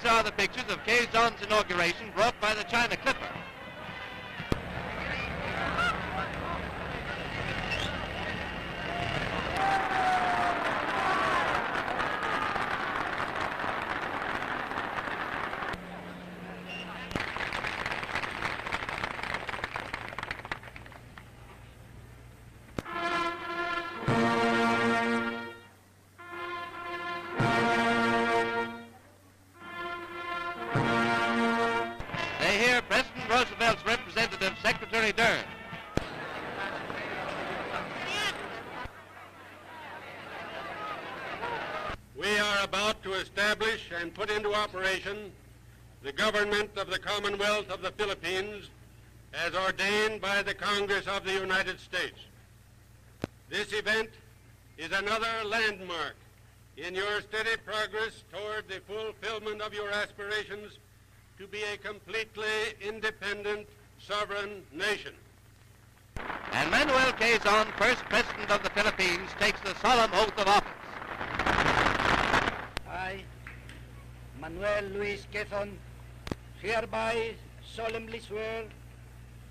These are the pictures of Quezon's inauguration brought by the China Clipper. We are about to establish and put into operation the government of the Commonwealth of the Philippines as ordained by the Congress of the United States. This event is another landmark in your steady progress toward the fulfillment of your aspirations to be a completely independent, sovereign nation. And Manuel Quezon, first President of the Philippines, takes the solemn oath of office. I, Manuel Luis Quezon, hereby solemnly swear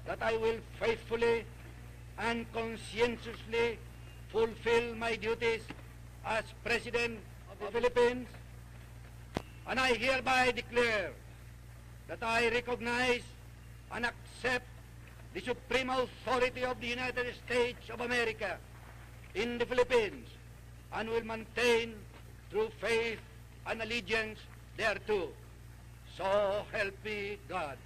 that I will faithfully and conscientiously fulfill my duties as President of the Philippines, and I hereby declare that I recognize and accept the supreme authority of the United States of America in the Philippines and will maintain through faith and allegiance thereto. So help me God.